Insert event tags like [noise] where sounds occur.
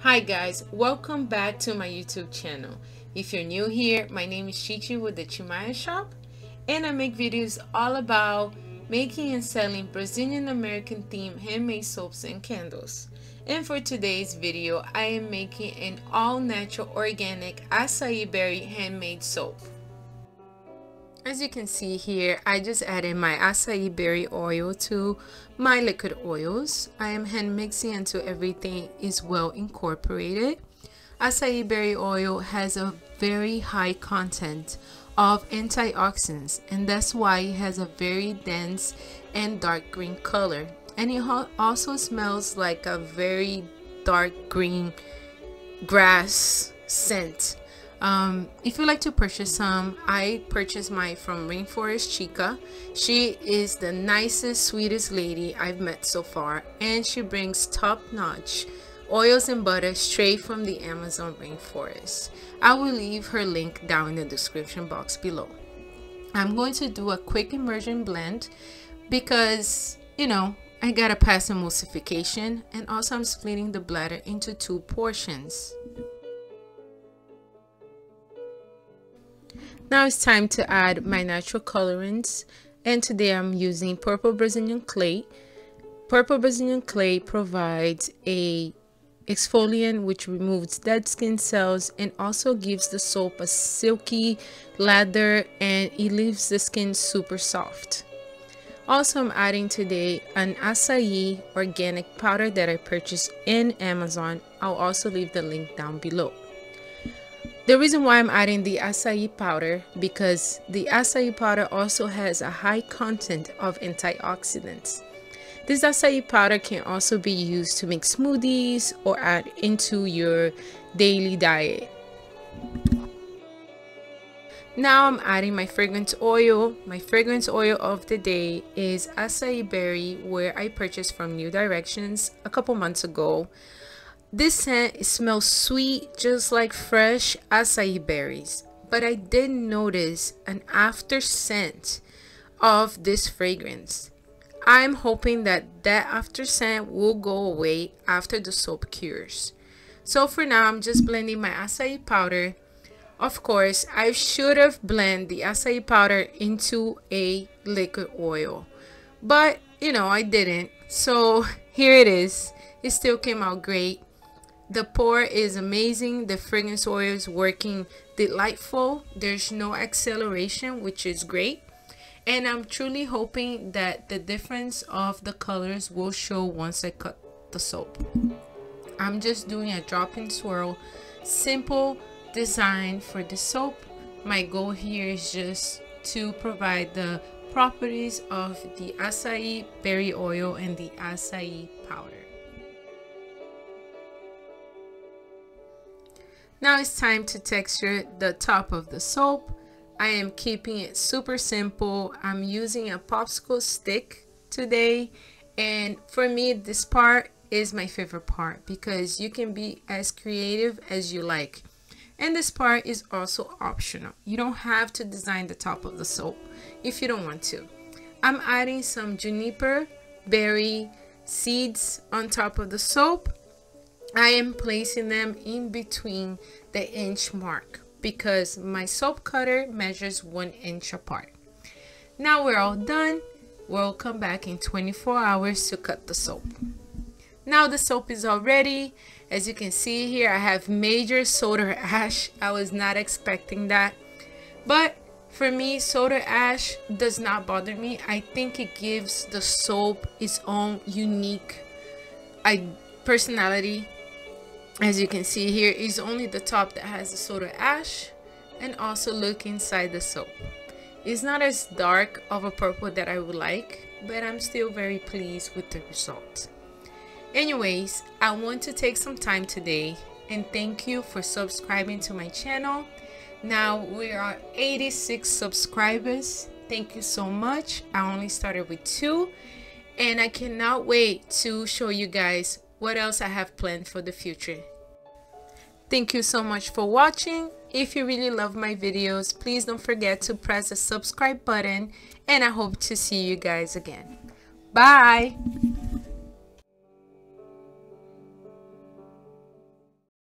Hi guys, welcome back to my YouTube channel. If you're new here, my name is Chichi with the Chimaya Shop and I make videos all about making and selling Brazilian American themed handmade soaps and candles. And for today's video, I am making an all natural organic acai berry handmade soap. As you can see here, I just added my acai berry oil to my liquid oils. I am hand mixing until everything is well incorporated. Acai berry oil has a very high content of antioxidants and that's why it has a very dense and dark green color. And it also smells like a very dark green grass scent um, if you like to purchase some i purchased mine from rainforest chica. She is the nicest sweetest lady i've met so far and she brings top-notch oils and butter straight from the amazon rainforest. I will leave her link down in the description box below. I'm going to do a quick immersion blend because you know I gotta pass emulsification and also I'm splitting the bladder into two portions. Now it's time to add my natural colorants and today I'm using purple Brazilian clay. Purple Brazilian clay provides a exfoliant which removes dead skin cells and also gives the soap a silky lather and it leaves the skin super soft. Also, I'm adding today an acai organic powder that I purchased in Amazon. I'll also leave the link down below. The reason why I'm adding the acai powder because the acai powder also has a high content of antioxidants. This acai powder can also be used to make smoothies or add into your daily diet. Now I'm adding my fragrance oil. My fragrance oil of the day is acai berry where I purchased from New Directions a couple months ago. This scent smells sweet, just like fresh acai berries. But I did notice an after scent of this fragrance. I'm hoping that that after scent will go away after the soap cures. So for now, I'm just blending my acai powder. Of course, I should have blended the acai powder into a liquid oil. But, you know, I didn't. So [laughs] here it is. It still came out great. The pour is amazing. The fragrance oil is working delightful. There's no acceleration, which is great. And I'm truly hoping that the difference of the colors will show once I cut the soap. I'm just doing a drop and swirl. Simple design for the soap. My goal here is just to provide the properties of the acai berry oil and the acai powder. Now it's time to texture the top of the soap. I am keeping it super simple. I'm using a popsicle stick today. And for me, this part is my favorite part because you can be as creative as you like. And this part is also optional. You don't have to design the top of the soap if you don't want to. I'm adding some juniper berry seeds on top of the soap I am placing them in between the inch mark because my soap cutter measures one inch apart. Now we're all done. We'll come back in 24 hours to cut the soap. Now the soap is all ready. As you can see here, I have major soda [laughs] ash. I was not expecting that. But for me, soda ash does not bother me. I think it gives the soap its own unique personality as you can see here is only the top that has the soda ash and also look inside the soap. It's not as dark of a purple that I would like but I'm still very pleased with the result. Anyways I want to take some time today and thank you for subscribing to my channel. Now we are 86 subscribers. Thank you so much. I only started with two and I cannot wait to show you guys what else I have planned for the future. Thank you so much for watching. If you really love my videos, please don't forget to press the subscribe button and I hope to see you guys again. Bye!